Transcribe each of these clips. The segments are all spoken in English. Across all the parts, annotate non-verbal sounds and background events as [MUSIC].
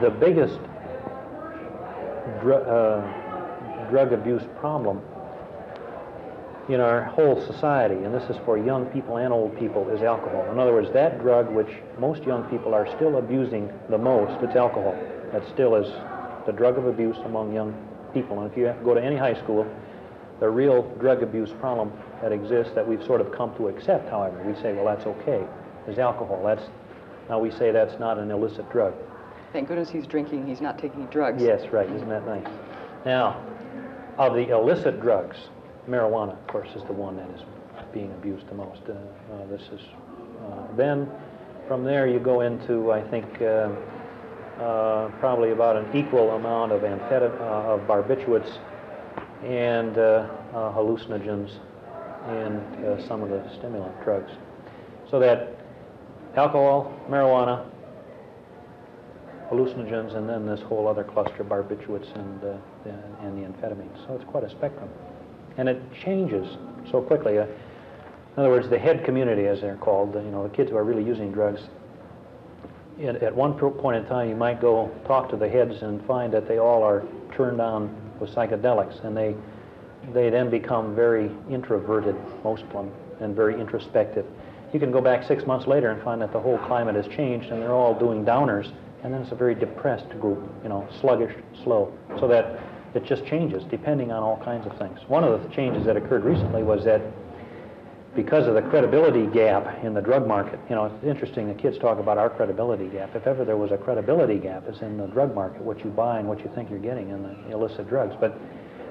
the biggest dr- uh, drug abuse problem in our whole society, and this is for young people and old people, is alcohol. In other words, that drug which most young people are still abusing the most, it's alcohol. That still is the drug of abuse among young people. And if you go to any high school, the real drug abuse problem that exists that we've sort of come to accept, however, we say, well, that's okay, is alcohol. That's, now we say that's not an illicit drug. Thank goodness he's drinking, he's not taking drugs. Yes, right, isn't that nice? Now, of the illicit drugs, marijuana, of course, is the one that is being abused the most. Uh, uh, this is, uh, then from there you go into, I think, uh, uh, probably about an equal amount of amphetamine, uh, of barbiturates and hallucinogens and some of the stimulant drugs. So that alcohol, marijuana, hallucinogens, and then this whole other cluster, barbiturates and, uh, the, and the amphetamines. So it's quite a spectrum. And it changes so quickly. Uh, in other words, the head community, as they're called, you know, the kids who are really using drugs, at, at one point in time, you might go talk to the heads and find that they all are turned on with psychedelics, and they, they then become very introverted, most of them, and very introspective. You can go back six months later and find that the whole climate has changed, and they're all doing downers, and then it's a very depressed group, you know, sluggish, slow, so that it just changes depending on all kinds of things. One of the changes that occurred recently was that because of the credibility gap in the drug market, you know, it's interesting, the kids talk about our credibility gap. If ever there was a credibility gap, it's in the drug market, what you buy and what you think you're getting in the illicit drugs. But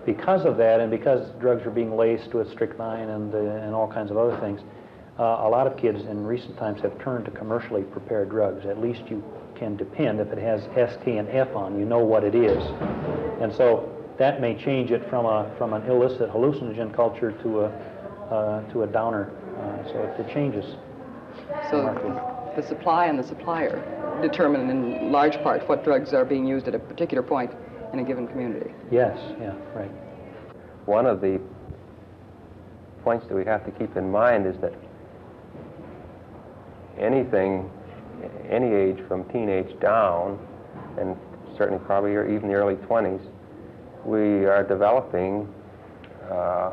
because of that, and because drugs are being laced with strychnine and, uh, and all kinds of other things, uh, a lot of kids in recent times have turned to commercially prepared drugs. At least you can depend if it has SK and F on, you know what it is. And so that may change it from, a, from an illicit hallucinogen culture to a, uh, to a downer. Uh, so it, it changes. So remarkably. the supply and the supplier determine in large part what drugs are being used at a particular point in a given community. Yes, yeah, right. One of the points that we have to keep in mind is that anything, any age from teenage down, and certainly probably even the early 20s, we are developing uh,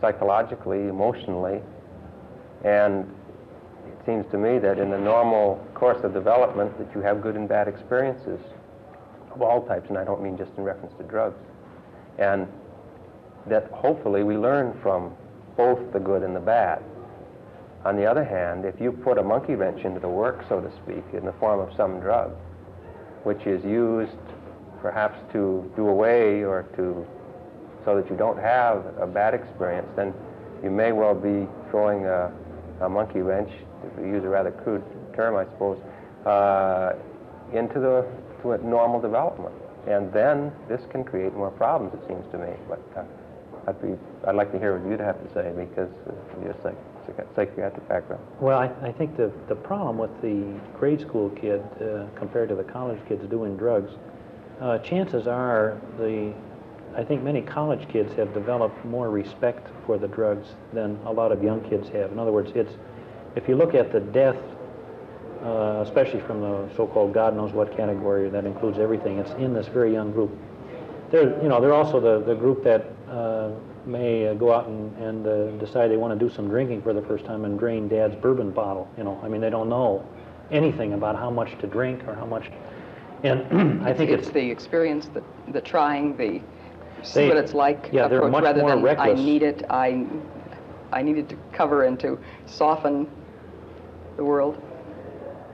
psychologically, emotionally, and it seems to me that in the normal course of development that you have good and bad experiences of all types, and I don't mean just in reference to drugs. And that hopefully we learn from both the good and the bad. On the other hand, if you put a monkey wrench into the work, so to speak, in the form of some drug, which is used perhaps to do away or to so that you don't have a bad experience, then you may well be throwing a, a monkey wrench, to use a rather crude term, I suppose, uh, into the to a normal development. And then this can create more problems, it seems to me. But uh, I'd, be, I'd like to hear what you'd have to say because of your psych, psych, psychiatric background. Well, I, I think the, the problem with the grade school kid uh, compared to the college kids doing drugs, uh, chances are the, I think many college kids have developed more respect for the drugs than a lot of young kids have. In other words, it's, if you look at the death, uh, especially from the so-called God knows what category that includes everything, it's in this very young group. They're, you know, they're also the, the group that uh, may uh, go out and, and uh, decide they want to do some drinking for the first time and drain dad's bourbon bottle. You know, I mean, they don't know anything about how much to drink or how much. And [CLEARS THROAT] I think it's, it's the experience, the, the trying, the see They- what it's like yeah, they're approach much rather more than reckless. I need it, I, I need it to cover and to soften the world.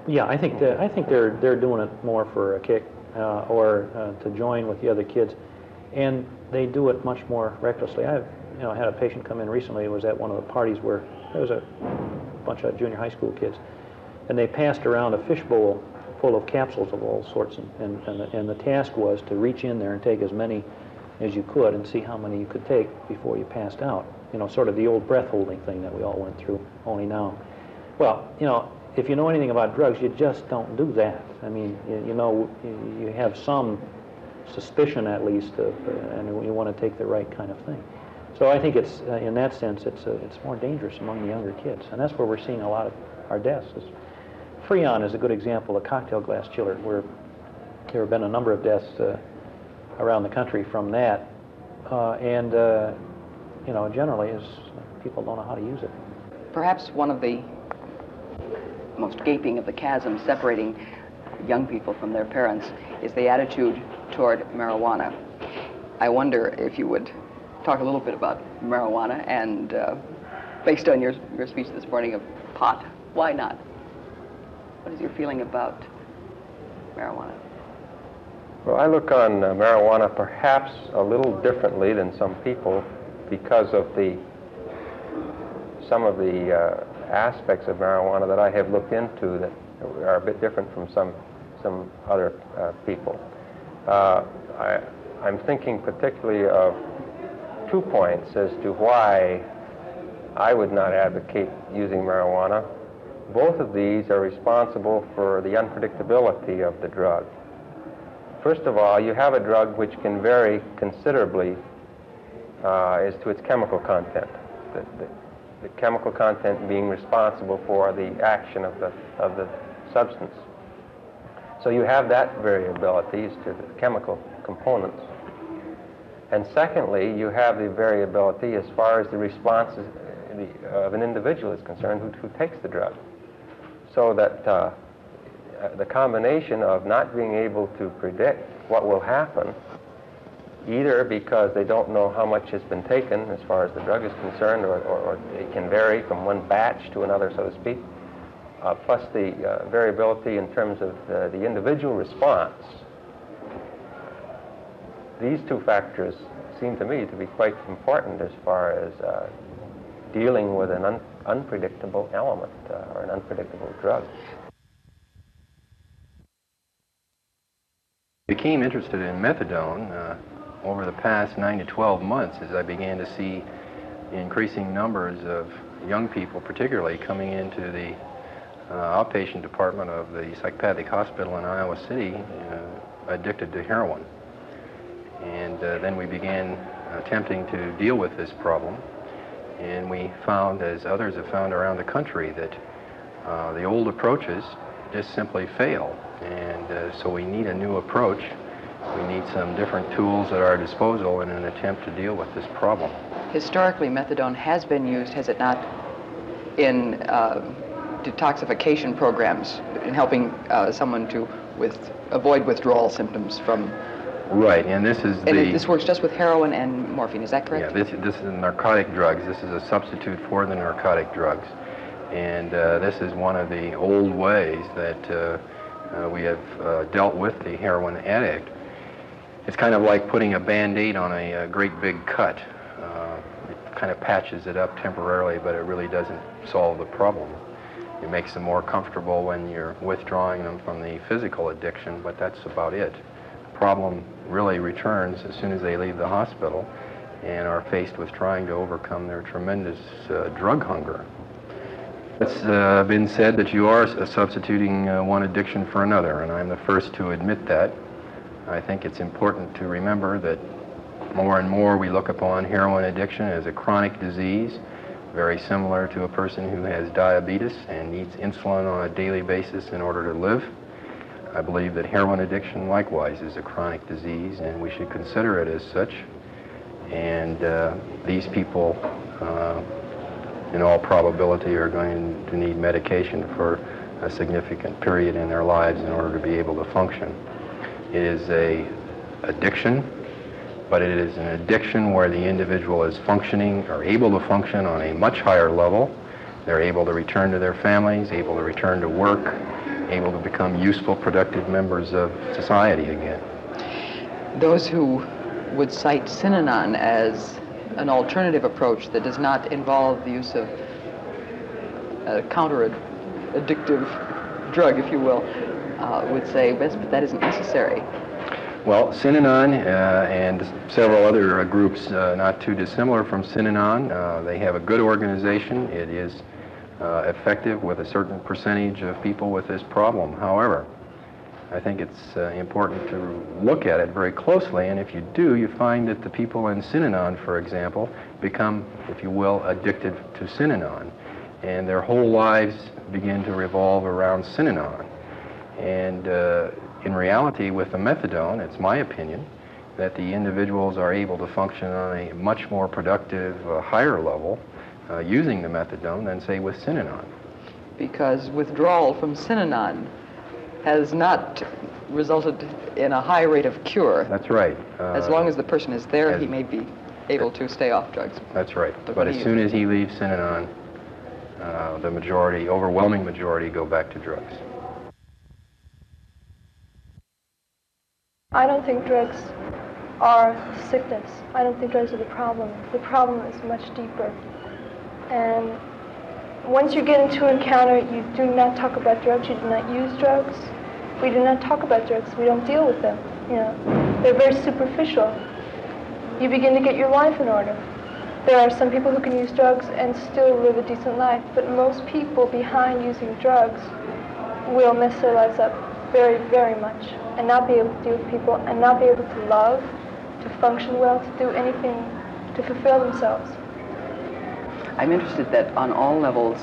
yeah, I think that, I think they're they're doing it more for a kick uh, or uh, to join with the other kids, and they do it much more recklessly. I've you know had a patient come in recently. It was at one of the parties where there was a bunch of junior high school kids, and they passed around a fishbowl full of capsules of all sorts, and, and, and, the, and the task was to reach in there and take as many as you could and see how many you could take before you passed out. You know, sort of the old breath holding thing that we all went through, only now. Well, you know, if you know anything about drugs, you just don't do that. I mean, you, you know, you have some suspicion at least, of, uh, and you want to take the right kind of thing. So I think it's, uh, in that sense, it's, uh, it's more dangerous among the younger kids. And that's where we're seeing a lot of our deaths, Freon is a good example, a cocktail glass chiller, where there have been a number of deaths uh, around the country from that. Uh, and, you know, generally is people don't know how to use it. Perhaps one of the most gaping of the chasms separating young people from their parents is the attitude toward marijuana. I wonder if you would talk a little bit about marijuana and, uh, based on your, your speech this morning of pot, why not? What is your feeling about marijuana? Well, I look on uh, marijuana perhaps a little differently than some people because of the some of the uh, aspects of marijuana that I have looked into that are a bit different from some some other uh, people. Uh, I, I'm thinking particularly of two points as to why I would not advocate using marijuana. Both of these are responsible for the unpredictability of the drug. First of all, you have a drug which can vary considerably uh, as to its chemical content. The, the, the, chemical content being responsible for the action of the, of the substance. So you have that variability as to the chemical components. And secondly, you have the variability as far as the response of an individual is concerned who, who takes the drug. So that uh, the combination of not being able to predict what will happen, either because they don't know how much has been taken as far as the drug is concerned, or, or, or it can vary from one batch to another, so to speak, uh, plus the uh, variability in terms of the, the, individual response. These two factors seem to me to be quite important as far as uh, dealing with an un unpredictable element uh, or an unpredictable drug. became interested in methadone uh, over the past 9 to 12 months as I began to see increasing numbers of young people particularly coming into the uh, outpatient department of the psychopathic hospital in Iowa City uh, addicted to heroin. And uh, then we began attempting to deal with this problem and we found, as others have found around the country, that uh, the old approaches just simply fail. And uh, so we need a new approach. We need some different tools at our disposal in an attempt to deal with this problem. Historically, methadone has been used, has it not, in uh, detoxification programs, in helping uh, someone to with, avoid withdrawal symptoms from Right, and this is and the... This works just with heroin and morphine, is that correct? Yeah, this, this is narcotic drugs. This is a substitute for the narcotic drugs. And uh, this is one of the old ways that uh, uh, we have uh, dealt with the heroin addict. It's kind of like putting a Band-Aid on a, a, great big cut. Uh, it kind of patches it up temporarily, but it really doesn't solve the problem. It makes them more comfortable when you're withdrawing them from the physical addiction, but that's about it. The problem really returns as soon as they leave the hospital and are faced with trying to overcome their tremendous uh, drug hunger. It's uh, been said that you are substituting uh, one addiction for another, and I'm the first to admit that. I think it's important to remember that more and more we look upon heroin addiction as a chronic disease, very similar to a person who has diabetes and needs insulin on a daily basis in order to live. I believe that heroin addiction likewise is a chronic disease and we should consider it as such. And uh, these people, uh, in all probability, are going to need medication for a significant period in their lives in order to be able to function. It is a addiction, but it is an addiction where the individual is functioning or able to function on a much higher level. They're able to return to their families, able to return to work, able to become useful, productive members of society again. Those who would cite Synanon as an alternative approach that does not involve the use of a counter-addictive drug, if you will, uh, would say, yes, but that isn't necessary. Well, Synanon uh, and several other uh, groups uh, not too dissimilar from Synanon, uh, they have a good organization. It is uh, effective with a certain percentage of people with this problem. However, I think it's uh, important to look at it very closely, and if you do, you find that the people in Synanon, for example, become, if you will, addicted to Synanon. and their whole lives begin to revolve around Synanon. And in reality, with the methadone, it's my opinion that the individuals are able to function on a much more productive, uh, higher level uh, using the methadone than, say, with Synanon. Because withdrawal from Synanon has not resulted in a high rate of cure. That's right. As Uh, long as the person is there, as- he may be able to stay off drugs. That's right. But But as soon as he leaves Synanon, uh, the majority, overwhelming majority, go back to drugs. I don't think drugs are sickness. I don't think drugs are the problem. The problem is much deeper. And once you get into an encounter, you do not talk about drugs. You do not use drugs. We do not talk about drugs. We don't deal with them. You know, they're very superficial. You begin to get your life in order. There are some people who can use drugs and still live a decent life, but most people behind using drugs will mess their lives up very, very much and not be able to deal with people and not be able to love, to function well, to do anything, to fulfill themselves. I'm interested that on all levels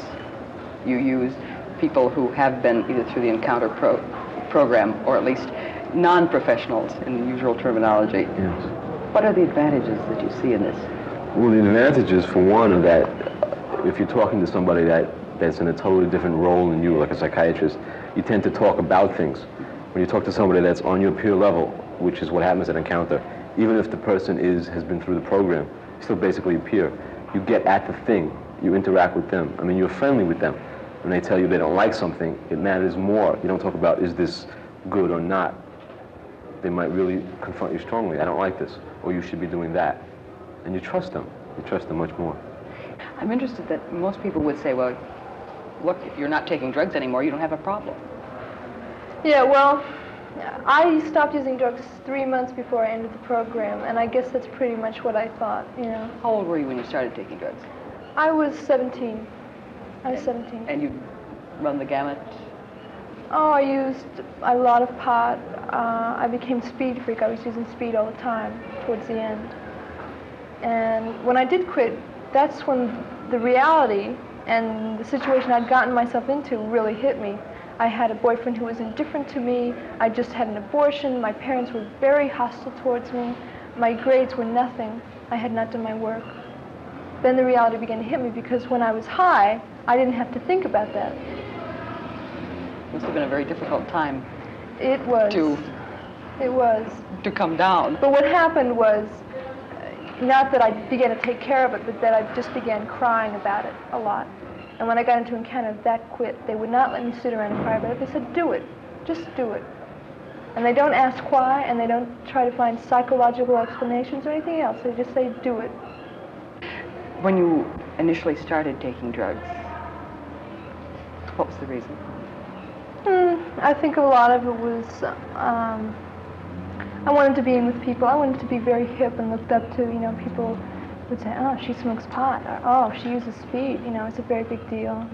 you use people who have been either through the Encounter pro- program or at least non-professionals in the usual terminology. Yes. What are the advantages that you see in this? Well, the advantages, for one, are that if you're talking to somebody that, that's in a totally different role than you, like a psychiatrist, you tend to talk about things. When you talk to somebody that's on your peer level, which is what happens at Encounter, even if the person is has been through the program, still basically a peer, you get at the thing, you interact with them. I mean, you're friendly with them. When they tell you they don't like something, it matters more. You don't talk about, is this good or not? They might really confront you strongly. I don't like this, or you should be doing that. And you trust them. You trust them much more. I'm interested that most people would say, well, look, if you're not taking drugs anymore, you don't have a problem. Yeah, well, I stopped using drugs three months before I ended the program, and I guess that's pretty much what I thought, you know. How old were you when you started taking drugs? I was 17. I was 17. And you run the gamut? Oh, I used a lot of pot. Uh, I became speed freak. I was using speed all the time towards the end. And when I did quit, that's when the reality and the situation I'd gotten myself into really hit me. I had a boyfriend who was indifferent to me. I just had an abortion. My parents were very hostile towards me. My grades were nothing. I had not done my work. Then the reality began to hit me because when I was high, I didn't have to think about that. It Must have been a very difficult time It was. to, It was. to come down. But what happened was, not that I began to take care of it, but that I just began crying about it a lot. And when I got into encounter, that quit. They would not let me sit around and cry about it. They said, do it. Just do it. And they don't ask why, and they don't try to find psychological explanations or anything else. They just say, do it. When you initially started taking drugs, what was the reason? Hmm, I think a lot of it was, um, I wanted to be in with people. I wanted to be very hip and looked up to, you know, people would say, oh, she smokes pot, or oh, she uses speed, you know, it's a very big deal.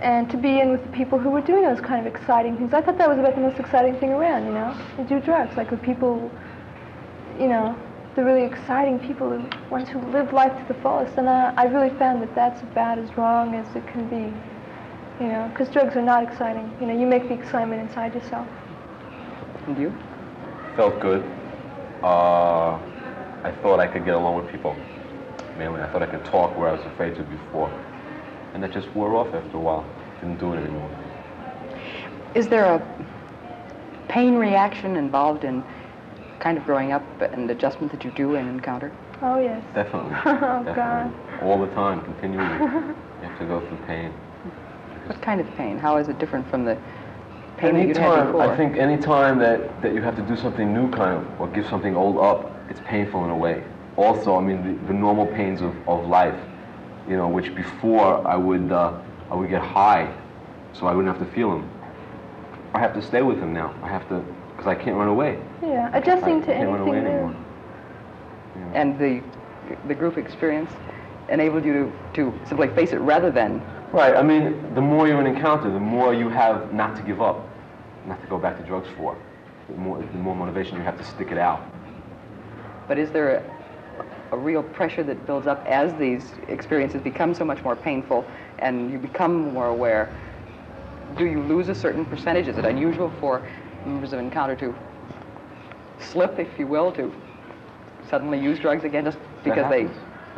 And to be in with the people who were doing those kind of exciting things, I thought that was about the most exciting thing around, you know, to do drugs, like with people, you know, the really exciting people, the ones who live life to the fullest. And uh, I really found that that's about as wrong as it can be, you know, because drugs are not exciting. You know, you make the excitement inside yourself. And you? felt good. Uh, I thought I could get along with people. Mainly, I thought I could talk where I was afraid to before. And that just wore off after a while. Didn't do it anymore. Is there a pain reaction involved in kind of growing up and adjustment that you do in Encounter? Oh, yes. Definitely. [LAUGHS] Oh, definitely. God. All the time, continually. [LAUGHS] you have to go through pain. What kind of pain? How is it different from the pain that you'd had Anytime, before? I think any time that, that you have to do something new kind of, or give something old up, it's painful in a way. Also, I mean, the, the normal pains of, of life, you know, which before I would, uh, I would get high, so I wouldn't have to feel them. I have to stay with them now. I have to, because I can't run away. Yeah, adjusting I to can't run away anything anymore. new. and the, the group experience enabled you to, to simply face it rather than Right, I mean, the more you're in encounter, the more you have not to give up, not to go back to drugs for. The more, the more motivation you have to stick it out. But is there a real pressure that builds up as these experiences become so much more painful and you become more aware? Do you lose a certain percentage? Is it unusual for members of Encounter to slip, if you will, to suddenly use drugs again just because they...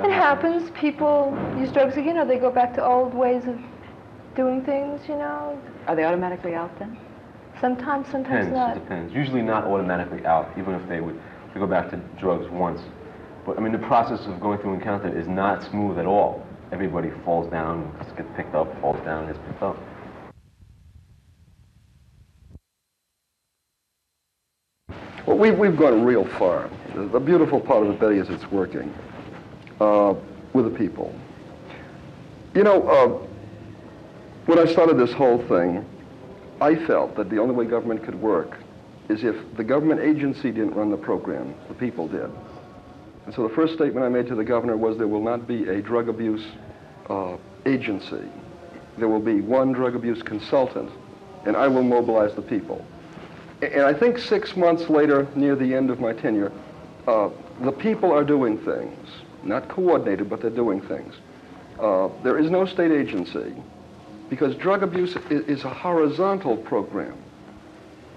It happens. People use drugs again, or they go back to old ways of doing things. You know, Are they automatically out then? sometimes, sometimes Depends, not. it depends. Usually not automatically out, even if they would to go back to drugs once. But I mean, the process of going through encounter is not smooth at all. Everybody falls down, gets picked up, falls down, gets picked up. Well, we've, we've gone real far. The, beautiful part of it, Betty, is it's working uh, with the people. You know, uh, when I started this whole thing, I felt that the only way government could work is if the government agency didn't run the program, the people did. And so the first statement I made to the governor was there will not be a drug abuse uh, agency. There will be one drug abuse consultant, and I will mobilize the people. And I think six months later, near the end of my tenure, uh, the people are doing things. Not coordinated, but they're doing things. Uh, there is no state agency because drug abuse is a horizontal program.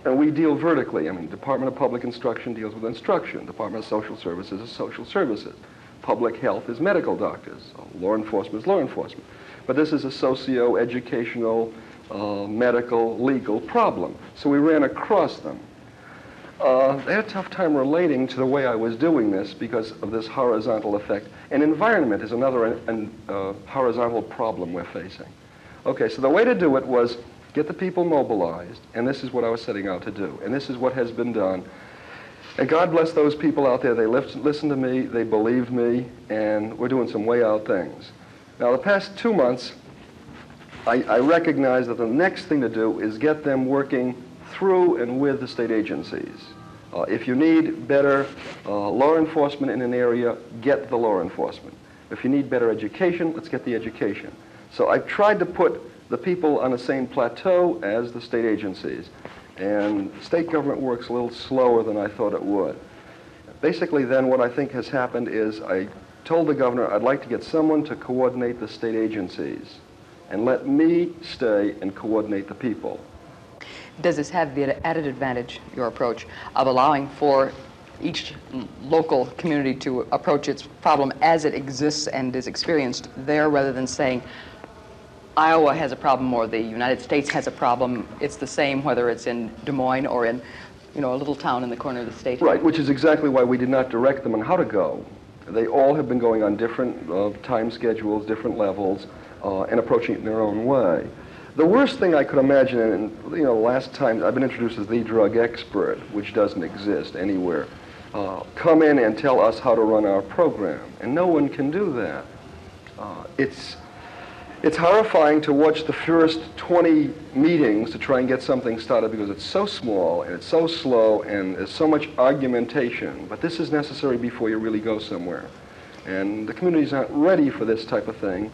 And we deal vertically. I mean, Department of Public Instruction deals with instruction. Department of Social Services is social services. Public health is medical doctors. Law enforcement is law enforcement. But this is a socio-educational, uh, medical, legal problem. So we ran across them. Uh, they had a tough time relating to the way I was doing this because of this horizontal effect. And environment is another an, uh, horizontal problem we're facing. Okay, so the way to do it was get the people mobilized, and this is what I was setting out to do, and this is what has been done. And God bless those people out there. They lift, listen to me, they believe me, and we're doing some way out things. Now, the past two months, I, I recognize that the next thing to do is get them working through and with the state agencies. Uh, if you need better uh, law enforcement in an area, get the law enforcement. If you need better education, let's get the education. So I've tried to put the people on the same plateau as the state agencies. And state government works a little slower than I thought it would. Basically, then, what I think has happened is I told the governor I'd like to get someone to coordinate the state agencies and let me stay and coordinate the people. Does this have the added advantage, your approach, of allowing for each local community to approach its problem as it exists and is experienced there rather than saying, Iowa has a problem or the United States has a problem, it's the same whether it's in Des Moines or in, you know, a little town in the corner of the state? Right, which is exactly why we did not direct them on how to go. They all have been going on different uh, time schedules, different levels, uh, and approaching it in their own way. The worst thing I could imagine, and you know, last time I've been introduced as the drug expert, which doesn't exist anywhere, uh, come in and tell us how to run our program, and no one can do that. Uh, it's it's horrifying to watch the first 20 meetings to try and get something started because it's so small and it's so slow and there's so much argumentation. But this is necessary before you really go somewhere. And the communities aren't ready for this type of thing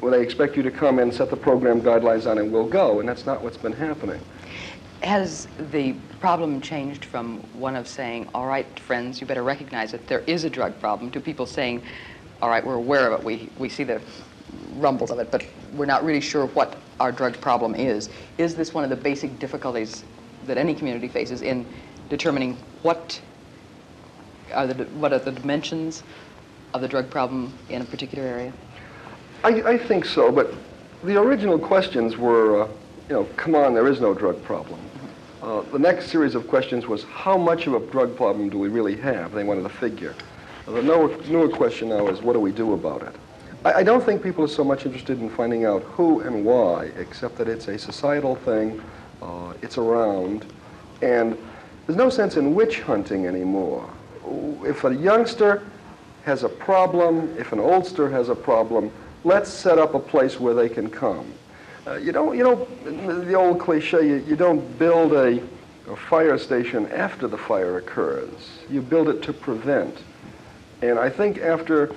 where they expect you to come and set the program guidelines on and we'll go. And that's not what's been happening. Has the problem changed from one of saying, all right, friends, you better recognize that there is a drug problem, to people saying, all right, we're aware of it, we, we see the rumbles of it, but we're not really sure what our drug problem is. Is this one of the basic difficulties that any community faces in determining what are the, what are the dimensions of the drug problem in a particular area? I, I think so, but the original questions were, uh, you know, come on, there is no drug problem. Uh, the next series of questions was, how much of a drug problem do we really have? They wanted a figure. The newer, newer question now is, what do we do about it? I, I don't think people are so much interested in finding out who and why, except that it's a societal thing, uh, it's around, and there's no sense in witch hunting anymore. If a youngster has a problem, if an oldster has a problem, let's set up a place where they can come. Uh, you don't, you don't, the old cliche, you, you don't build a, a fire station after the fire occurs. You build it to prevent. And I think after,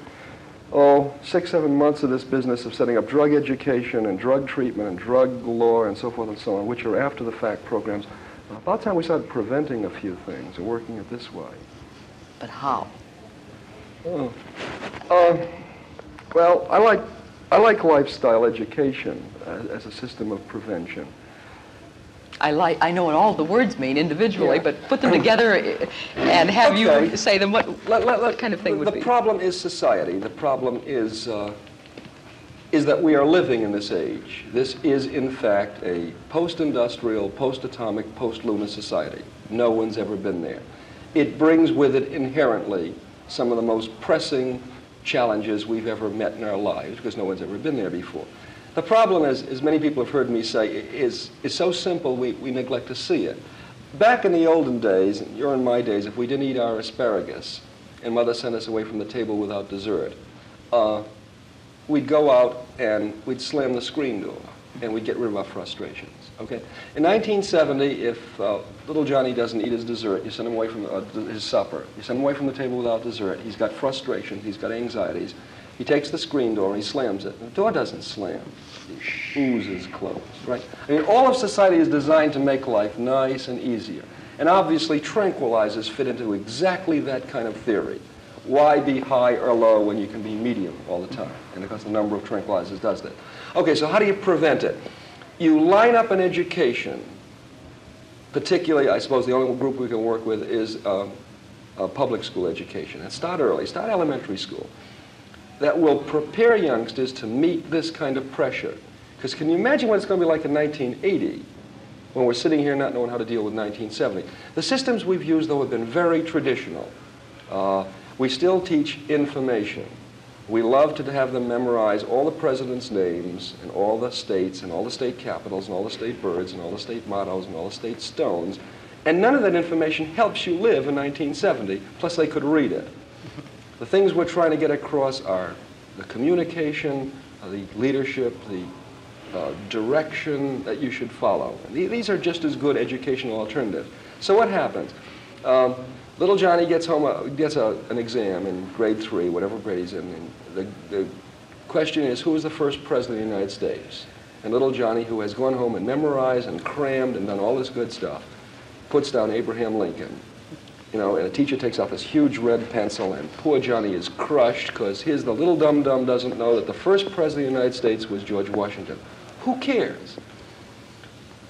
oh, six, seven months of this business of setting up drug education and drug treatment and drug law and so forth and so on, which are after the fact programs, about time we started preventing a few things and working it this way. But how? Uh, well, I like, I like lifestyle education as, as a system of prevention. I like, I know what all the words mean individually, Yeah. but put them together and have Okay. you say them, what, let- what kind of thing the, would the be? The problem is society. The problem is uh, is that we are living in this age. This is, in fact, a post-industrial, post-atomic, post-lunar society. No one's ever been there. It brings with it inherently some of the most pressing challenges we've ever met in our lives because no one's ever been there before. The problem, is, as many people have heard me say, is, is so simple we, we neglect to see it. Back in the olden days, and you're in my days, if we didn't eat our asparagus and mother sent us away from the table without dessert, uh, we'd go out and we'd slam the screen door and we'd get rid of our frustrations. Okay. In 1970, if uh, little Johnny doesn't eat his dessert, you send him away from uh, his supper. You send him away from the table without dessert. He's got frustrations. He's got anxieties. He takes the screen door and he slams it. The door doesn't slam. It oozes closed. Right. I mean, all of society is designed to make life nice and easier. And obviously, tranquilizers fit into exactly that kind of theory. Why be high or low when you can be medium all the time? And of course, the number of tranquilizers does that. Okay, so how do you prevent it? You line up an education, particularly, I suppose the only group we can work with is uh, public school education. And start early, start elementary school. That will prepare youngsters to meet this kind of pressure. Because can you imagine what it's going to be like in 1980 when we're sitting here not knowing how to deal with 1970? The systems we've used, though, have been very traditional. Uh, we still teach information. We love to have them memorize all the presidents' names and all the states and all the state capitals and all the state birds and all the state mottos and all the state stones. And none of that information helps you live in 1970, plus they could read it. The things we're trying to get across are the communication, the leadership, the uh, direction that you should follow. These are just as good educational alternatives. So what happens? Um, little Johnny gets home, uh, gets a, an exam in grade three, whatever grade he's in. And the, the question is, who was the first president of the United States? And little Johnny, who has gone home and memorized and crammed and done all this good stuff, puts down Abraham Lincoln. You know, and a teacher takes off this huge red pencil, and poor Johnny is crushed because his the little dum dum doesn't know that the first president of the United States was George Washington. Who cares?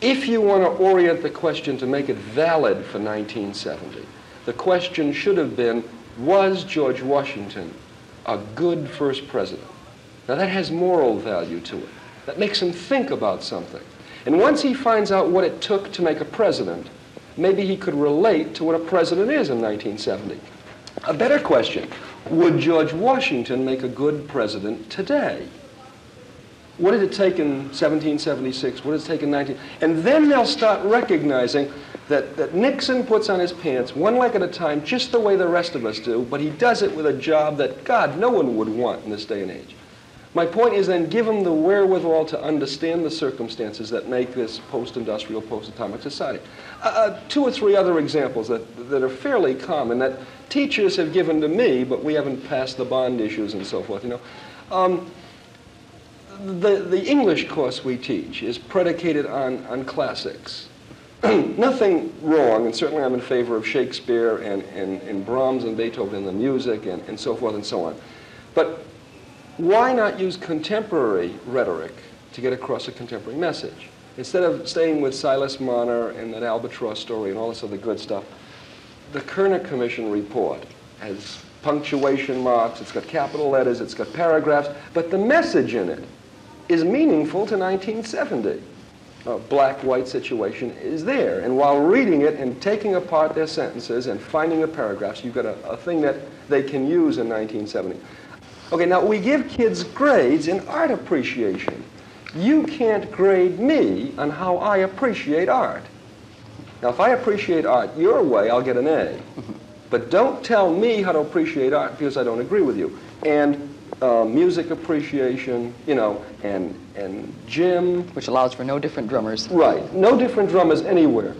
If you want to orient the question to make it valid for 1970, the question should have been, was George Washington a good first president? Now that has moral value to it. That makes him think about something. And once he finds out what it took to make a president, maybe he could relate to what a president is in 1970. A better question, would George Washington make a good president today? What did it take in 1776? What did it take in 19? And then they'll start recognizing that, that Nixon puts on his pants one leg at a time, just the way the rest of us do, but he does it with a job that, God, no one would want in this day and age. My point is then give them the wherewithal to understand the circumstances that make this post-industrial, post-atomic society. Uh, Uh, two or three other examples that, that are fairly common that teachers have given to me, but we haven't passed the bond issues and so forth, you know. Um, the, the English course we teach is predicated on, on classics. [CLEARS THROAT] Nothing wrong, and certainly I'm in favor of Shakespeare and, and, and Brahms and Beethoven and the music and, and so forth and so on. But why not use contemporary rhetoric to get across a contemporary message? Instead of staying with Silas Marner and that albatross story and all this other good stuff, the Kerner Commission report has punctuation marks, it's got capital letters, it's got paragraphs, but the message in it is meaningful to 1970. A black-white situation is there. And while reading it and taking apart their sentences and finding the paragraphs, you've got a, a thing that they can use in 1970. Okay, now we give kids grades in art appreciation. You can't grade me on how I appreciate art. Now, if I appreciate art your way, I'll get an A. [LAUGHS] But don't tell me how to appreciate art because I don't agree with you. And uh, music appreciation, you know, and, and gym, Which allows for no different drummers. Right. No different drummers anywhere.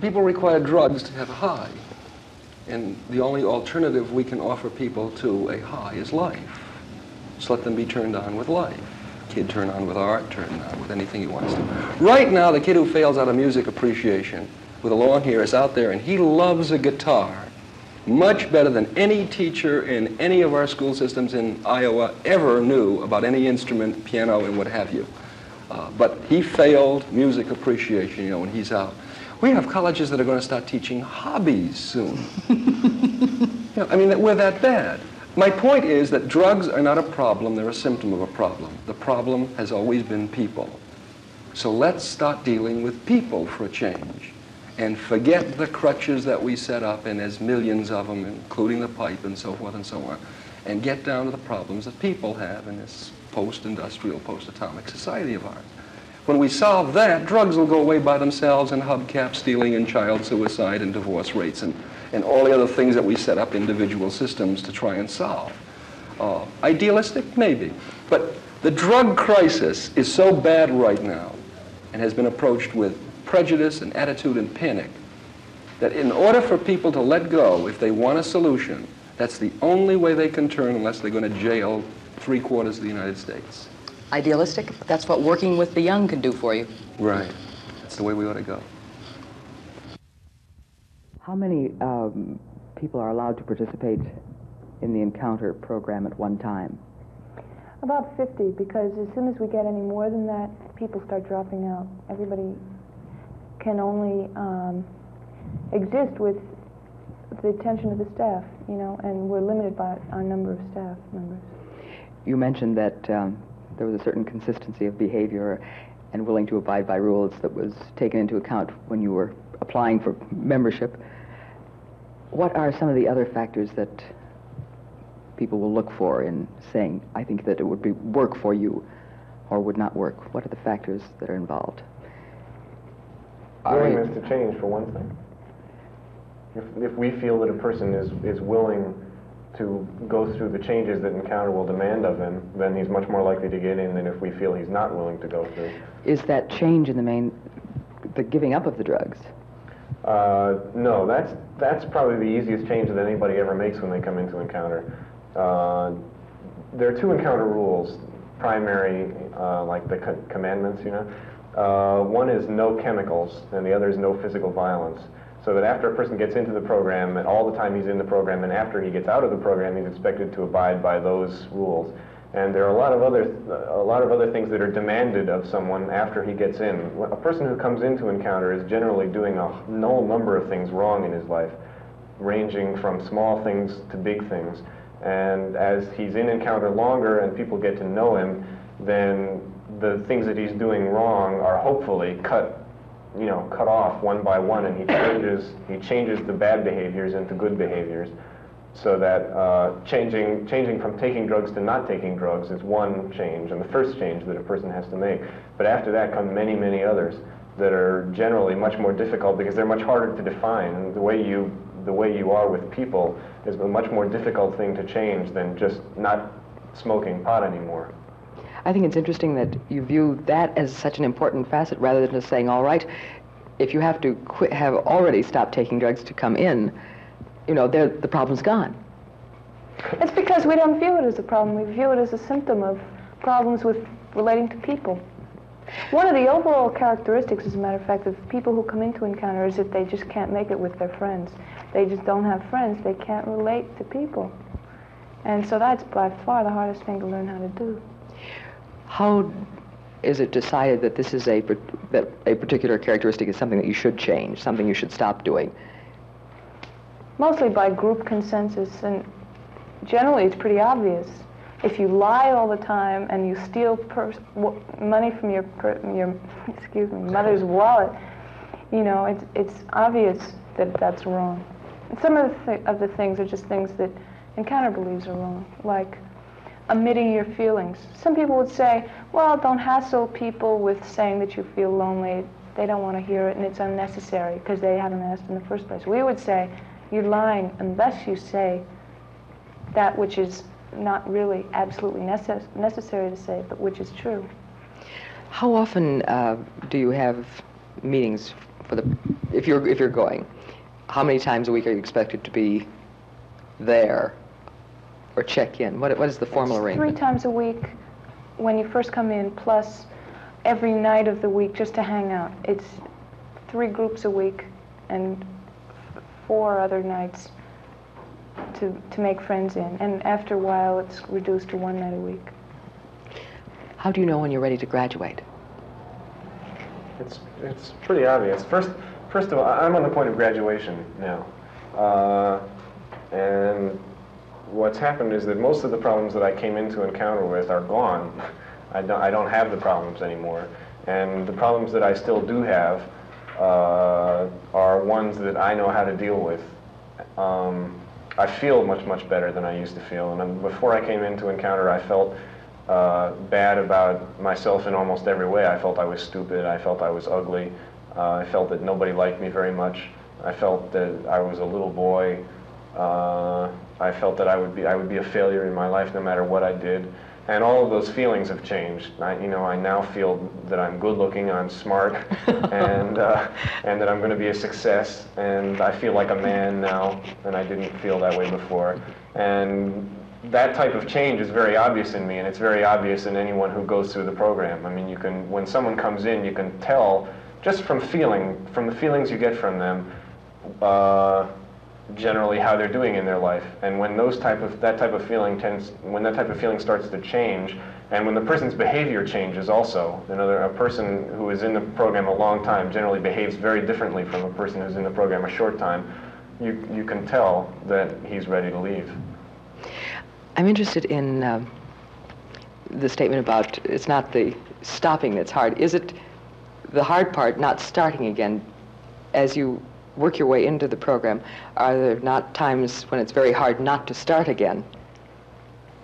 People require drugs to have a high. And the only alternative we can offer people to a high is life. Just let them be turned on with life. Kid turn on with art, turn on with anything he wants to. Right now, the kid who fails out of music appreciation with a long hair is out there and he loves a guitar. much better than any teacher in any of our school systems in Iowa ever knew about any instrument, piano, and what have you. Uh, but he failed music appreciation, you know, when he's out. We have colleges that are going to start teaching hobbies soon. [LAUGHS] You know, I mean, we're that bad. My point is that drugs are not a problem, they're a symptom of a problem. The problem has always been people. So let's start dealing with people for a change and forget the crutches that we set up, and there's millions of them, including the pipe and so forth and so on, and get down to the problems that people have in this post-industrial, post-atomic society of ours. When we solve that, drugs will go away by themselves, and hubcap stealing and child suicide and divorce rates and, and all the other things that we set up individual systems to try and solve. Uh, idealistic? Maybe. But the drug crisis is so bad right now and has been approached with prejudice and attitude and panic that in order for people to let go, if they want a solution, that's the only way they can turn unless they're going to jail three quarters of the United States. Idealistic? That's what working with the young can do for you. Right. That's the way we ought to go. How many um, people are allowed to participate in the Encounter program at one time? About 50, because as soon as we get any more than that, people start dropping out. Everybody can only um, exist with the attention of the staff, you know, and we're limited by our number of staff members. You mentioned that um, there was a certain consistency of behavior and willing to abide by rules that was taken into account when you were applying for membership. What are some of the other factors that people will look for in saying, I think that it would be work for you or would not work? What are the factors that are involved? Willingness to change, for one thing. If, if we feel that a person is, is willing to go through the changes that Encounter will demand of him, then he's much more likely to get in than if we feel he's not willing to go through. Is that change in the main, the giving up of the drugs? Uh, no, that's, that's probably the easiest change that anybody ever makes when they come into Encounter. Uh, there are two Encounter rules, primary, uh, like the co- commandments, you know. Uh, one is no chemicals, and the other is no physical violence. So that after a person gets into the program, and all the time he's in the program, and after he gets out of the program, he's expected to abide by those rules. And there are a lot of other, a lot of other things that are demanded of someone after he gets in. A person who comes into Encounter is generally doing a null number of things wrong in his life, ranging from small things to big things. And as he's in Encounter longer and people get to know him, then the things that he's doing wrong are hopefully cut, you know, cut off one by one, and he changes he changes the bad behaviors into good behaviors, so that uh, changing changing from taking drugs to not taking drugs is one change, and the first change that a person has to make. But after that come many many others that are generally much more difficult because they're much harder to define. The way you the way you are with people is a much more difficult thing to change than just not smoking pot anymore. I think it's interesting that you view that as such an important facet rather than just saying, all right, if you have to quit, have already stopped taking drugs to come in, you know, the problem's gone. It's because we don't view it as a problem. We view it as a symptom of problems with relating to people. One of the overall characteristics, as a matter of fact, of people who come into Encounter is that they just can't make it with their friends. They just don't have friends. They can't relate to people. And so that's by far the hardest thing to learn how to do. How is it decided that this is a, that a particular characteristic is something that you should change, something you should stop doing? Mostly by group consensus, and generally it's pretty obvious. If you lie all the time and you steal money from your, per- your [LAUGHS] excuse me, mother's [LAUGHS] wallet, you know, it's, it's obvious that that's wrong. And some of the, th- of the things are just things that Encounter believes are wrong, like omitting your feelings. Some people would say, well, don't hassle people with saying that you feel lonely. They don't want to hear it and it's unnecessary because they haven't asked in the first place. We would say, you're lying unless you say that which is not really absolutely necess- necessary to say, but which is true. How often uh, do you have meetings for the, if you're, if you're going? How many times a week are you expected to be there or check in? What, what is the formal It's arrangement? Three times a week when you first come in, plus every night of the week just to hang out. It's three groups a week and four other nights to, to make friends in. And after a while, it's reduced to one night a week. How do you know when you're ready to graduate? It's, it's pretty obvious. First, first of all, I'm on the point of graduation now. Uh, and what's happened is that most of the problems that I came into encounter with are gone. [LAUGHS] I don't, I don't have the problems anymore. And the problems that I still do have uh, are ones that I know how to deal with. Um, I feel much, much better than I used to feel. And before I came into encounter, I felt uh, bad about myself in almost every way. I felt I was stupid. I felt I was ugly. Uh, I felt that nobody liked me very much. I felt that I was a little boy. Uh, I felt that I would be I would be a failure in my life no matter what I did. And all of those feelings have changed. I, you know, I now feel that I'm good looking, I'm smart, [LAUGHS] and uh, and that I'm going to be a success. And I feel like a man now, and I didn't feel that way before. And that type of change is very obvious in me, and it's very obvious in anyone who goes through the program. I mean, you can when someone comes in, you can tell just from feeling, from the feelings you get from them. Uh, generally how they're doing in their life. And when those type of that type of feeling tends, when that type of feeling starts to change, and when the person's behavior changes also, another a person who is in the program a long time generally behaves very differently from a person who's in the program a short time. You you can tell that he's ready to leave. I'm interested in uh, the statement about it's not the stopping that's hard. Is it the hard part, not starting again, as you work your way into the program, are there not times when it's very hard not to start again?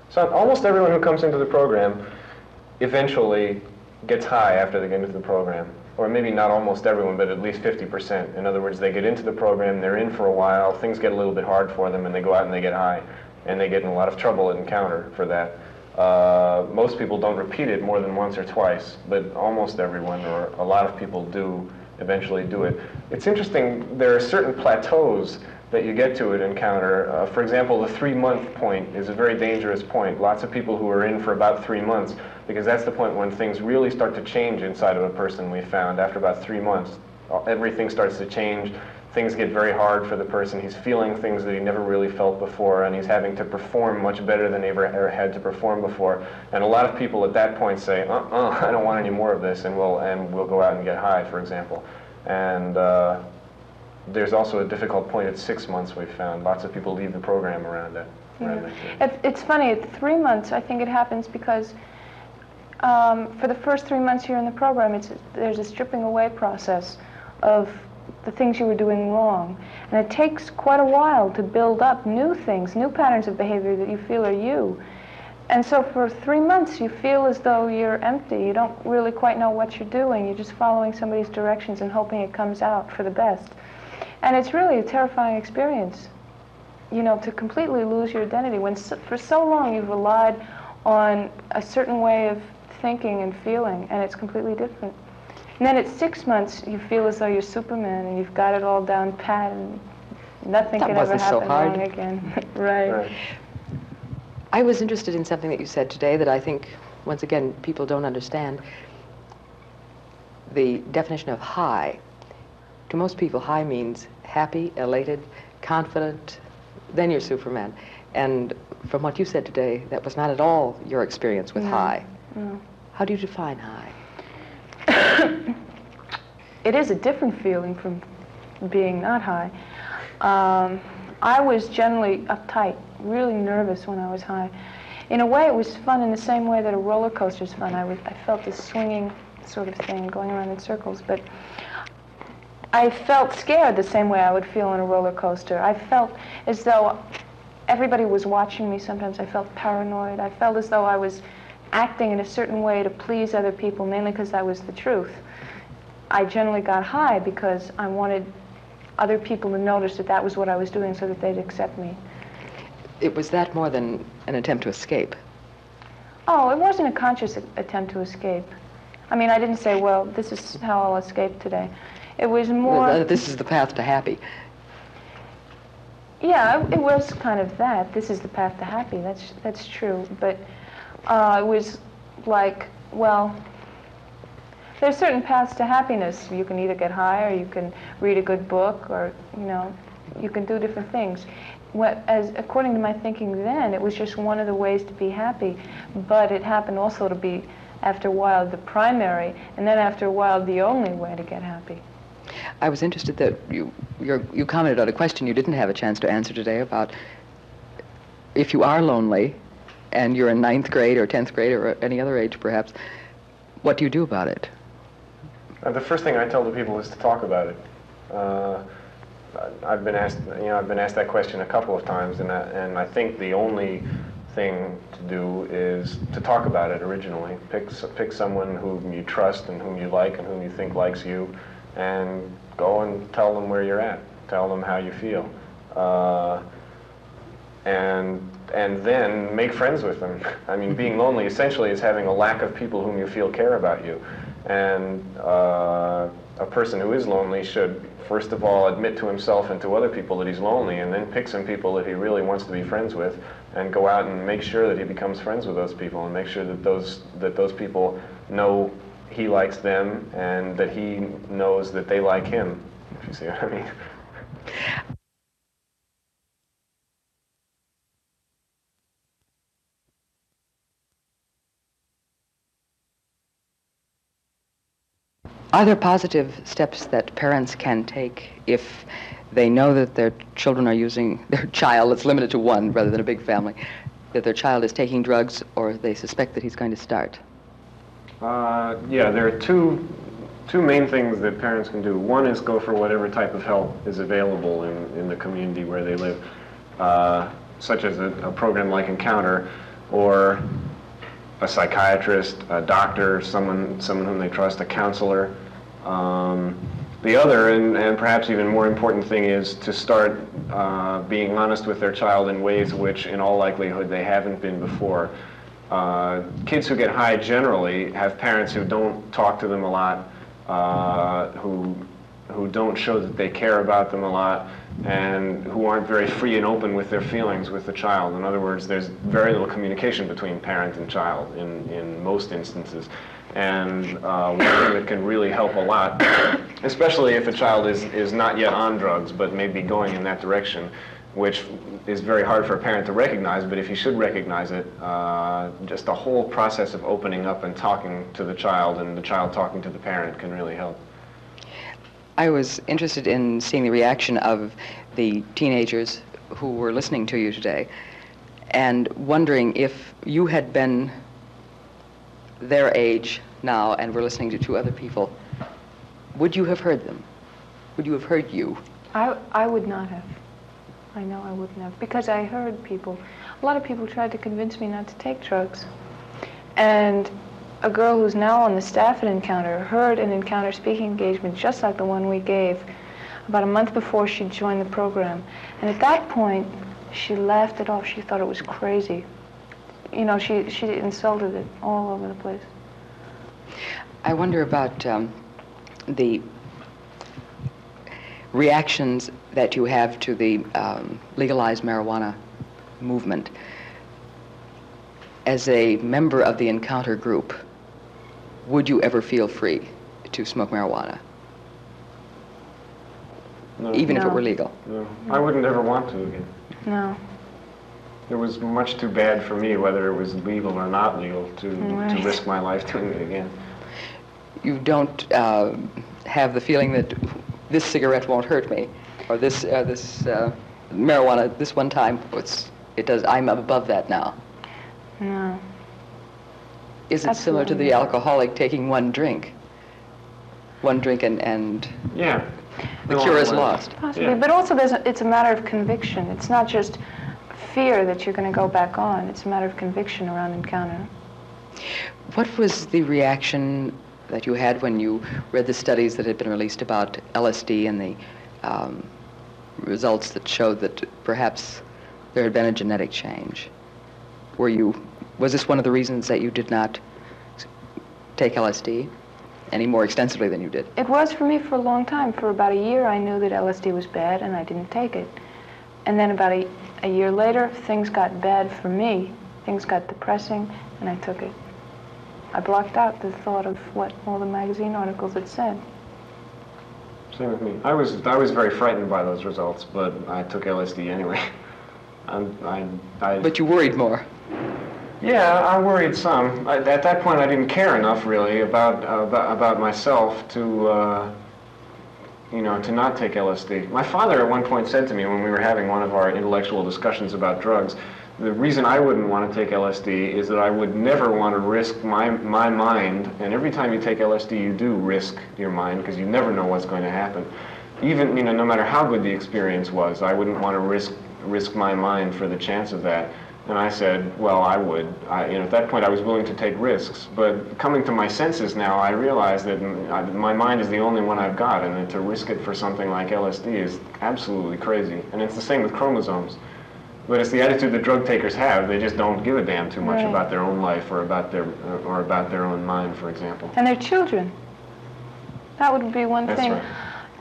So almost everyone who comes into the program eventually gets high after they get into the program. Or maybe not almost everyone, but at least 50%. In other words, they get into the program, they're in for a while, things get a little bit hard for them, and they go out and they get high. And they get in a lot of trouble at Encounter for that. Uh, most people don't repeat it more than once or twice, but almost everyone, or a lot of people do eventually do it. It's interesting, there are certain plateaus that you get to at Encounter. Uh, for example, the three-month point is a very dangerous point. Lots of people who are in for about three months, because that's the point when things really start to change inside of a person, we found. After about three months, uh, everything starts to change. Things get very hard for the person. He's feeling things that he never really felt before, and he's having to perform much better than he ever, ever had to perform before. And a lot of people at that point say, uh-uh, [LAUGHS] I don't want any more of this, and we'll, and we'll go out and get high, for example. And uh, there's also a difficult point at six months we've found. Lots of people leave the program around that. that it's funny, at three months, I think it happens because um, for the first three months you're in the program, it's, there's a stripping away process of the things you were doing wrong. And it takes quite a while to build up new things, new patterns of behavior that you feel are you. And so for three months, you feel as though you're empty. You don't really quite know what you're doing. You're just following somebody's directions and hoping it comes out for the best. And it's really a terrifying experience, you know, to completely lose your identity when so, for so long you've relied on a certain way of thinking and feeling, and it's completely different. And then at six months, you feel as though you're Superman and you've got it all down pat and nothing That can ever so happen hard. wrong again. [LAUGHS] right. Right. I was interested in something that you said today that I think, once again, people don't understand. The definition of high. To most people, high means happy, elated, confident, then you're Superman. And from what you said today, that was not at all your experience with No, high. no. How do you define high? [LAUGHS] It is a different feeling from being not high. Um, I was generally uptight, really nervous when I was high. In a way, it was fun in the same way that a roller coaster is fun. I, was, I felt this swinging sort of thing going around in circles, but I felt scared the same way I would feel on a roller coaster. I felt as though everybody was watching me sometimes. I felt paranoid. I felt as though I was acting in a certain way to please other people, mainly because that was the truth. I generally got high because I wanted other people to notice that that was what I was doing so that they'd accept me. It was that more than an attempt to escape. Oh, it wasn't a conscious a- attempt to escape. I mean, I didn't say, well, this is how I'll escape today. It was more... This is the path to happy. Yeah, it, it was kind of that. This is the path to happy. That's that's true. But uh, it was like, well, there's certain paths to happiness. You can either get high, or you can read a good book, or you know, you can do different things. what, as according to my thinking then, it was just one of the ways to be happy. But it happened also to be, after a while, the primary, and then after a while, the only way to get happy. I was interested that you you commented on a question you didn't have a chance to answer today about if you are lonely and you're in ninth grade or tenth grade or any other age perhaps, what do you do about it? Uh, the first thing I tell the people is to talk about it. Uh, I've been asked, you know, I've been asked that question a couple of times, and I, and I think the only thing to do is to talk about it originally. Pick pick someone whom you trust and whom you like and whom you think likes you, and go and tell them where you're at. Tell them how you feel, uh, and and then make friends with them. I mean, being [LAUGHS] lonely essentially is having a lack of people whom you feel care about you, and uh, a person who is lonely should first of all admit to himself and to other people that he's lonely, and then pick some people that he really wants to be friends with, and go out and make sure that he becomes friends with those people, and make sure that those that those people know he likes them, and that he knows that they like him. If you see what I mean. [LAUGHS] Are there positive steps that parents can take if they know that their children are using [LAUGHS] their child, it's limited to one rather than a big family, that their child is taking drugs or they suspect that he's going to start? Uh, yeah, there are two two main things that parents can do. One is go for whatever type of help is available in, in the community where they live, uh, such as a, a program like Encounter, or a psychiatrist, a doctor, someone someone whom they trust, a counselor. Um, the other, and, and perhaps even more important thing, is to start uh, being honest with their child in ways which, in all likelihood, they haven't been before. Uh, kids who get high generally have parents who don't talk to them a lot, uh, who who don't show that they care about them a lot, and who aren't very free and open with their feelings with the child. In other words, there's very little communication between parent and child in, in most instances. And uh, one thing that can really help a lot, especially if a child is, is not yet on drugs, but may be going in that direction, which is very hard for a parent to recognize, but if you should recognize it, uh, just the whole process of opening up and talking to the child and the child talking to the parent can really help. I was interested in seeing the reaction of the teenagers who were listening to you today and wondering if you had been their age now and were listening to two other people, would you have heard them? Would you have heard you? I, I would not have. I know I wouldn't have. Because I heard people, a lot of people tried to convince me not to take drugs. And a girl who's now on the staff at Encounter heard an Encounter speaking engagement just like the one we gave about a month before she joined the program. And at that point, she laughed it off. She thought it was crazy. You know, she, she insulted it all over the place. I wonder about um, the reactions that you have to the um, legalized marijuana movement. As a member of the Encounter group, would you ever feel free to smoke marijuana, No. even if it were legal? No, I wouldn't ever want to again. No. It was much too bad for me, whether it was legal or not legal, to, to risk my life doing it again. You don't uh, have the feeling that this cigarette won't hurt me, or this uh, this uh, marijuana this one time it's, it does. I'm above that now. No. Is it similar to the alcoholic taking one drink? One drink and, and Yeah. the No, cure is lost. Possibly, Yeah. but also there's a, it's a matter of conviction. It's not just fear that you're going to go back on. It's a matter of conviction around encounter. What was the reaction that you had when you read the studies that had been released about LSD and the um, results that showed that perhaps there had been a genetic change? Were you, was this one of the reasons that you did not take LSD any more extensively than you did? It was for me for a long time. For about a year, I knew that LSD was bad, and I didn't take it. And then about a, a year later, things got bad for me. Things got depressing, and I took it. I blocked out the thought of what all the magazine articles had said. Same with me. I was I was very frightened by those results, but I took LSD anyway. [LAUGHS] I, I, But you worried more. Yeah, I worried some. I, at that point, I didn't care enough really about about, about myself to, uh, you know, to not take LSD. My father at one point said to me when we were having one of our intellectual discussions about drugs, the reason I wouldn't want to take LSD is that I would never want to risk my my mind. And every time you take LSD, you do risk your mind because you never know what's going to happen. Even you know, no matter how good the experience was, I wouldn't want to risk risk my mind for the chance of that. And I said, well, I would. I, you know, at that point, I was willing to take risks. But coming to my senses now, I realize that my mind is the only one I've got, and that to risk it for something like LSD is absolutely crazy. And it's the same with chromosomes. But it's the attitude that drug takers have. They just don't give a damn too much Right. about their own life or about their or about their own mind, for example. And they're children. That would be one That's thing. right.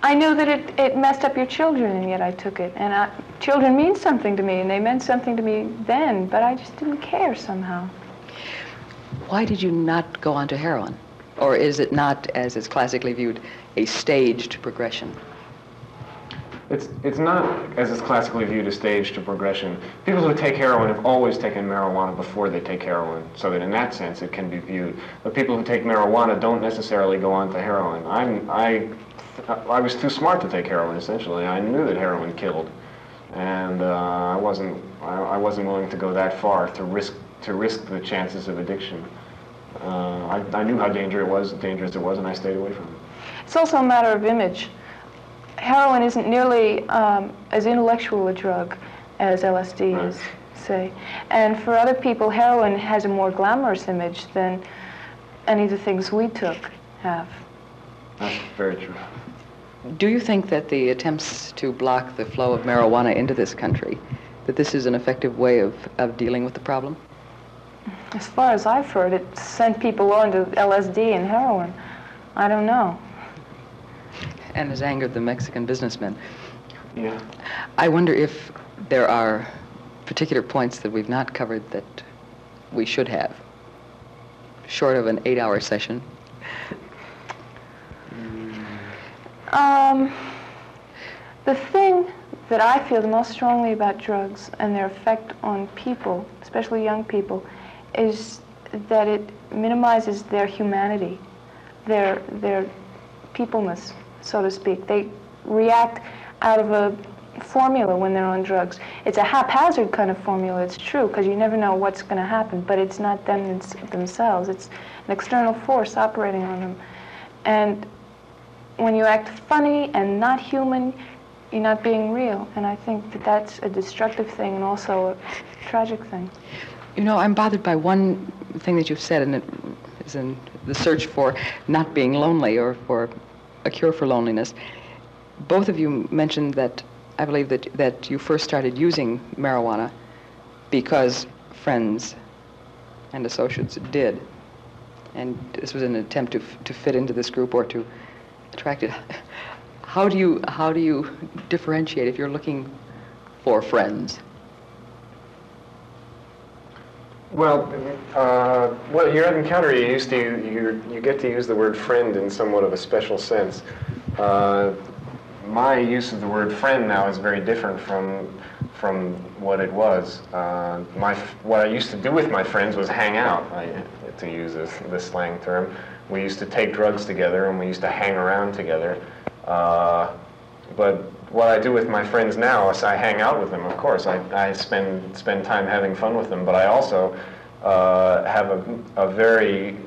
I knew that it, it messed up your children, and yet I took it. And I, children mean something to me, and they meant something to me then, but I just didn't care somehow. Why did you not go on to heroin? Or is it not, as is classically viewed, a staged progression? It's, it's not, as it's classically viewed, a stage to progression. People who take heroin have always taken marijuana before they take heroin, so that in that sense it can be viewed. But people who take marijuana don't necessarily go on to heroin. I'm, I, I was too smart to take heroin, essentially. I knew that heroin killed. And uh, I, wasn't, I, I wasn't willing to go that far to risk, to risk the chances of addiction. Uh, I, I knew how dangerous it was, dangerous it was, and I stayed away from it. It's also a matter of image. Heroin isn't nearly um, as intellectual a drug as LSD is, say. And for other people, heroin has a more glamorous image than any of the things we took have. That's very true. Do you think that the attempts to block the flow of marijuana into this country, that this is an effective way of, of dealing with the problem? As far as I've heard, it sent people on to LSD and heroin. I don't know. And has angered the Mexican businessmen. Yeah. I wonder if there are particular points that we've not covered that we should have, short of an eight-hour session. Um, the thing that I feel the most strongly about drugs and their effect on people, especially young people, is that it minimizes their humanity, their their peopleness, so to speak. They react out of a formula when they're on drugs. It's a haphazard kind of formula, it's true, because you never know what's going to happen, but it's not them ins- themselves. It's an external force operating on them. And when you act funny and not human, you're not being real. And I think that that's a destructive thing and also a tragic thing. You know, I'm bothered by one thing that you've said, and it is in the search for not being lonely or for a cure for loneliness. Both of you mentioned that I believe that, that you first started using marijuana because friends and associates did. And this was an attempt to, to fit into this group or to attract it. [LAUGHS] How do you, how do you differentiate if you're looking for friends? Well, uh, well, here at Encounter, you used to you you get to use the word friend in somewhat of a special sense. Uh, my use of the word friend now is very different from from what it was. Uh, my what I used to do with my friends was hang out. I, to use this, this slang term, we used to take drugs together and we used to hang around together. Uh, but what I do with my friends now is I hang out with them, of course. I, I spend, spend time having fun with them, but I also uh, have a, a, very,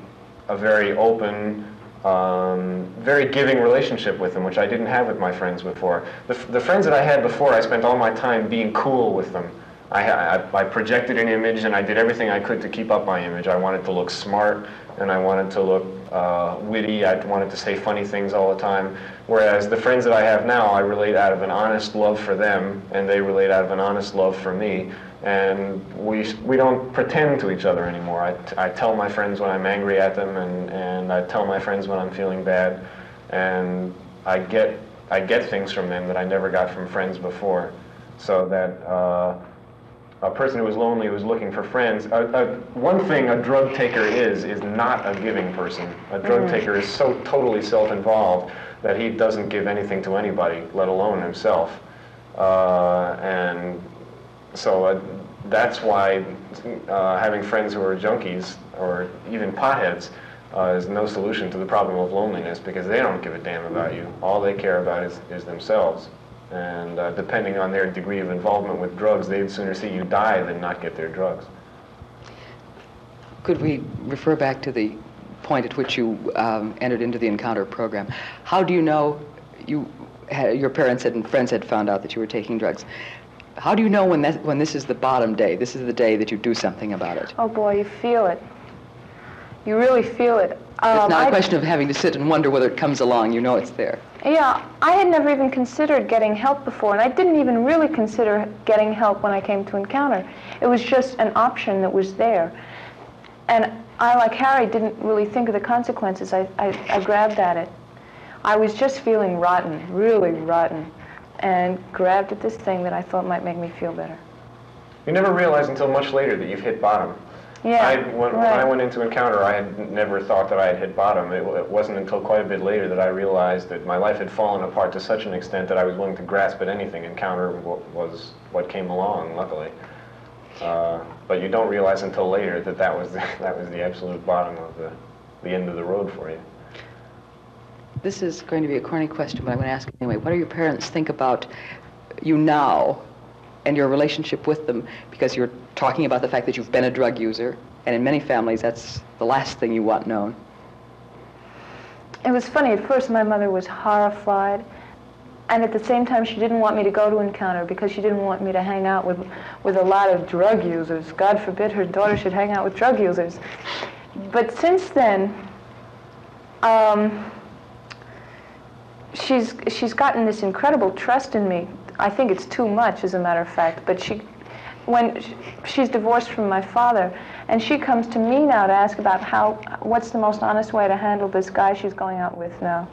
a very open, um, very giving relationship with them, which I didn't have with my friends before. The, the friends that I had before, I spent all my time being cool with them. I, I, I projected an image and I did everything I could to keep up my image. I wanted to look smart and I wanted to look uh, witty. I wanted to say funny things all the time. Whereas the friends that I have now, I relate out of an honest love for them, and they relate out of an honest love for me. And we, we don't pretend to each other anymore. I, I tell my friends when I'm angry at them, and, and I tell my friends when I'm feeling bad. And I get, I get things from them that I never got from friends before. So that uh, a person who is lonely, who is looking for friends. Uh, uh, one thing a drug taker is, is not a giving person. A drug taker is so totally self-involved that he doesn't give anything to anybody, let alone himself. Uh, and so uh, that's why uh, having friends who are junkies or even potheads uh, is no solution to the problem of loneliness because they don't give a damn about you. All they care about is, is themselves. And uh, depending on their degree of involvement with drugs, they'd sooner see you die than not get their drugs. Could we refer back to the point at which you um, entered into the Encounter program? How do you know you had, your parents had, and friends had found out that you were taking drugs? How do you know when, that, when this is the bottom day? This is the day that you do something about it. Oh boy, you feel it. You really feel it. It's Um, not a I- question of having to sit and wonder whether it comes along. You know it's there. Yeah, I had never even considered getting help before, and I didn't even really consider getting help when I came to Encounter. It was just an option that was there. And I, like Harry, didn't really think of the consequences. I, I, I grabbed at it. I was just feeling rotten, really rotten, and grabbed at this thing that I thought might make me feel better. You never realize until much later that you've hit bottom. Yeah, I, when, when I went into Encounter, I had never thought that I had hit bottom. It, it wasn't until quite a bit later that I realized that my life had fallen apart to such an extent that I was willing to grasp at anything. Encounter w- was what came along, luckily. Uh, but you don't realize until later that that was the, [LAUGHS] that was the absolute bottom of the, the end of the road for you. This is going to be a corny question, but I'm going to ask anyway. What do your parents think about you now and your relationship with them? Because you're talking about the fact that you've been a drug user, and in many families, that's the last thing you want known. It was funny. At first, my mother was horrified, and at the same time, she didn't want me to go to Encounter because she didn't want me to hang out with, with a lot of drug users. God forbid her daughter should hang out with drug users. But since then, um, she's she's gotten this incredible trust in me. I think it's too much, as a matter of fact. But she, when sh- she's divorced from my father, and she comes to me now to ask about how what's the most honest way to handle this guy she's going out with now.